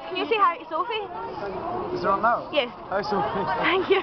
Can you say hi to Sophie? Is it on now? Yes. Hi Sophie. Thank you.